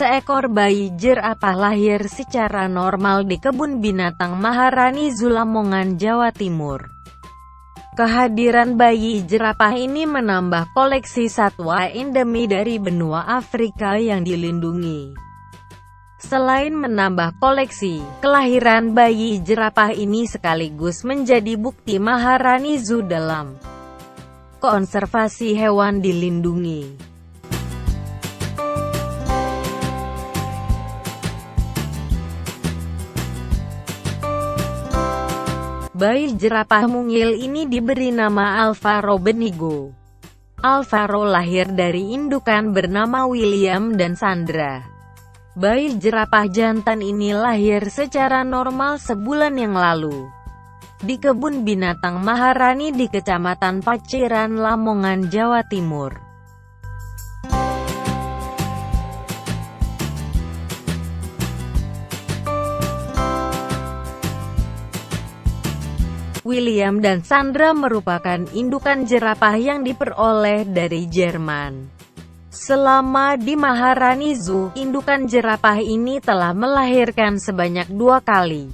Seekor bayi jerapah lahir secara normal di kebun binatang Maharani Zulamongan, Jawa Timur. Kehadiran bayi jerapah ini menambah koleksi satwa endemi dari benua Afrika yang dilindungi. Selain menambah koleksi, kelahiran bayi jerapah ini sekaligus menjadi bukti Maharani Zoo dalam konservasi hewan dilindungi. Bayi jerapah mungil ini diberi nama Alvaro Benigo. Alvaro lahir dari indukan bernama William dan Sandra. Bayi jerapah jantan ini lahir secara normal sebulan yang lalu. Di kebun binatang Maharani di Kecamatan Paciran, Lamongan, Jawa Timur. William dan Sandra merupakan indukan jerapah yang diperoleh dari Jerman. Selama di Maharani Zoo, indukan jerapah ini telah melahirkan sebanyak dua kali.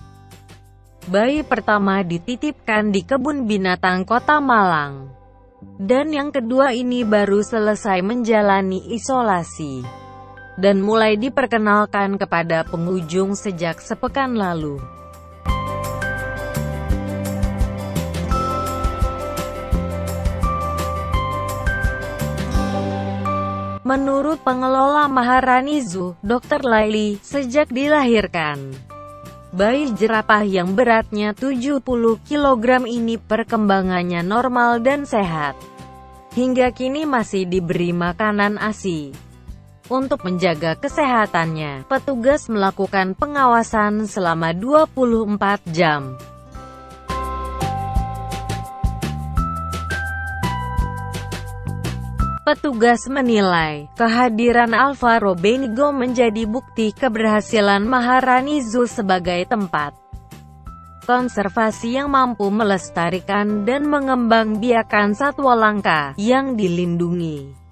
Bayi pertama dititipkan di kebun binatang kota Malang. Dan yang kedua ini baru selesai menjalani isolasi. Dan mulai diperkenalkan kepada pengunjung sejak sepekan lalu. Menurut pengelola Maharani Zoo, Dr. Laili, sejak dilahirkan, bayi jerapah yang beratnya 70 kg ini perkembangannya normal dan sehat. Hingga kini masih diberi makanan ASI. Untuk menjaga kesehatannya, petugas melakukan pengawasan selama 24 jam. Petugas menilai, kehadiran Alvaro Benigo menjadi bukti keberhasilan Maharani Zoo sebagai tempat konservasi yang mampu melestarikan dan mengembang biakan satwa langka yang dilindungi.